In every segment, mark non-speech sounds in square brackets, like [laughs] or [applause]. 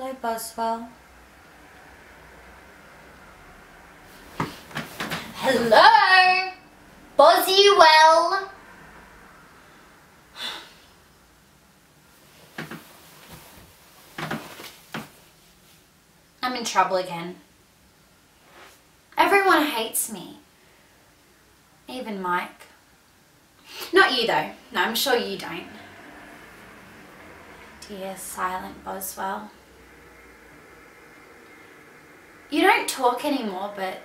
Hello, Boswell. Hello? Boswell? I'm in trouble again. Everyone hates me. Even Mike. Not you though. No, I'm sure you don't. Dear silent Boswell. You don't talk anymore, but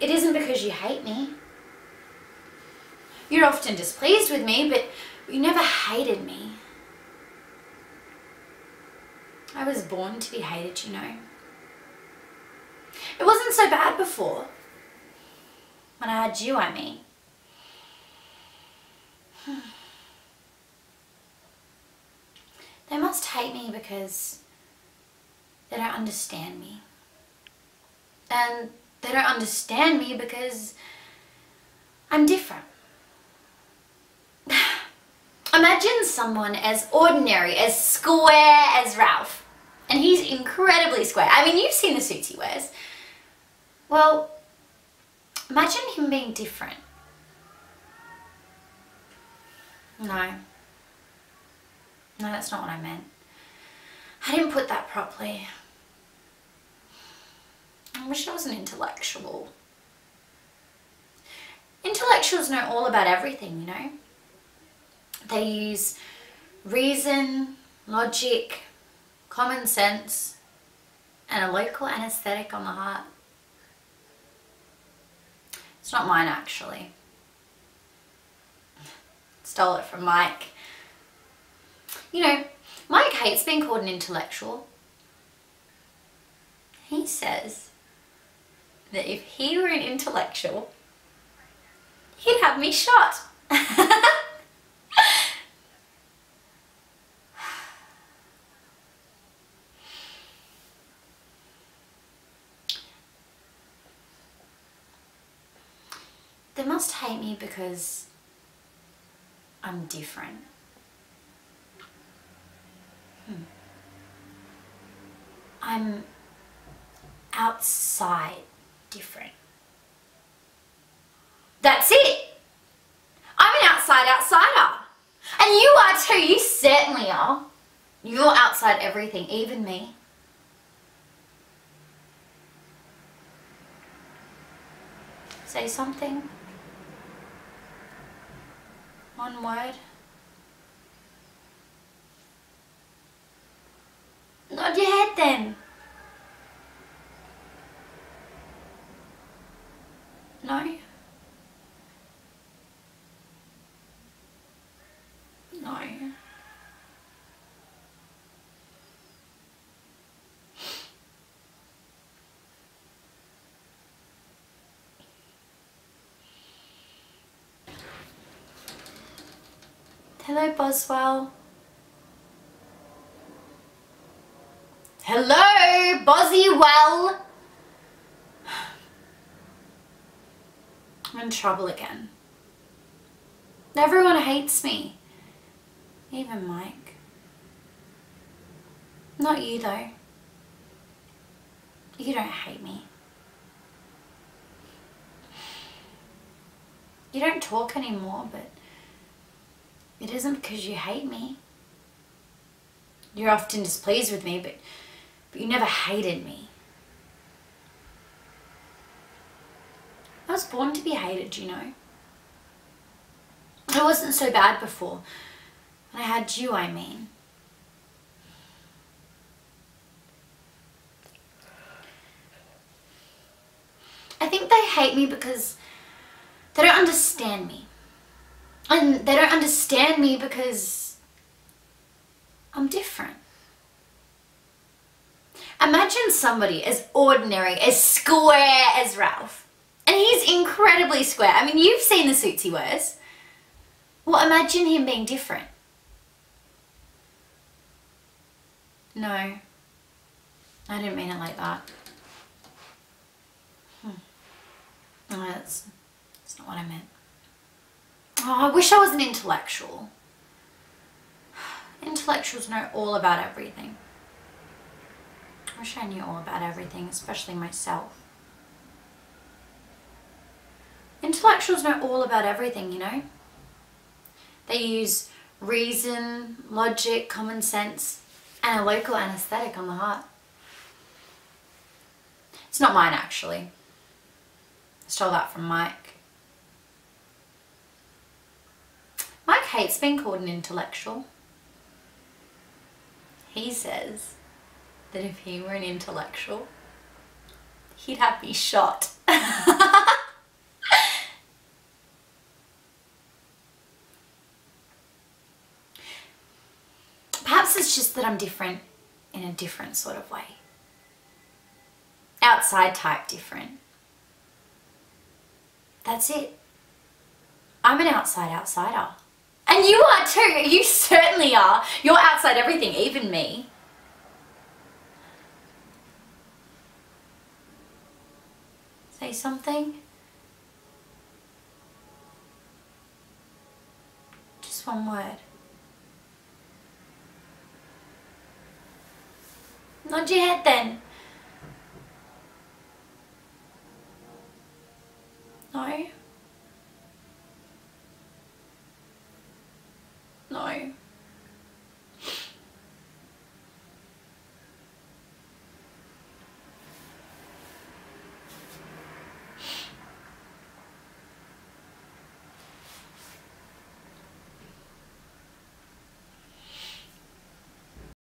it isn't because you hate me. You're often displeased with me, but you never hated me. I was born to be hated, you know. It wasn't so bad before. When I had you, I mean. [sighs] They must hate me because they don't understand me. And they don't understand me because I'm different. [sighs] Imagine someone as ordinary, as square as Ralph. And he's incredibly square. I mean, you've seen the suits he wears. Well, imagine him being different. No. No, that's not what I meant. I didn't put that properly. I wish I was an intellectual. Intellectuals know all about everything, you know. They use reason, logic, common sense, and a local anaesthetic on the heart. It's not mine actually. Stole it from Mike. You know, Mike hates being called an intellectual. He says that if he were an intellectual, he'd have me shot. [sighs] they must hate me because I'm different. Hmm. I'm outside different. That's it. I'm an outside outsider. And you are too. You certainly are. You're outside everything, even me. Say something. One word. No? No. Hello, Boswell. Hello, Boswell. I'm in trouble again. Everyone hates me. Even Mike. Not you though. You don't hate me. You don't talk anymore, but it isn't because you hate me. You're often displeased with me, but, but you never hated me. Was born to be hated, you know. I wasn't so bad before. When I had you, I mean. I think they hate me because they don't understand me. And they don't understand me because I'm different. Imagine somebody as ordinary, as square as Ralph. And he's incredibly square. I mean, you've seen the suits he wears. Well, imagine him being different. No. I didn't mean it like that. Hmm. No, that's, that's not what I meant. Oh, I wish I was an intellectual. [sighs] Intellectuals know all about everything. I wish I knew all about everything, especially myself. Intellectuals know all about everything, you know? They use reason, logic, common sense, and a local anaesthetic on the heart. It's not mine actually. I stole that from Mike. Mike hates being called an intellectual. He says that if he were an intellectual, he'd have me shot. [laughs] It's just that I'm different in a different sort of way outside type different. That's it. I'm an outside outsider. And you are too. You certainly are. You're outside everything, even me. Say something. Just one word. Nod your head then. No?